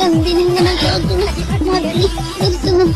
Ben benimle nasıl olduğunu maddi hırsını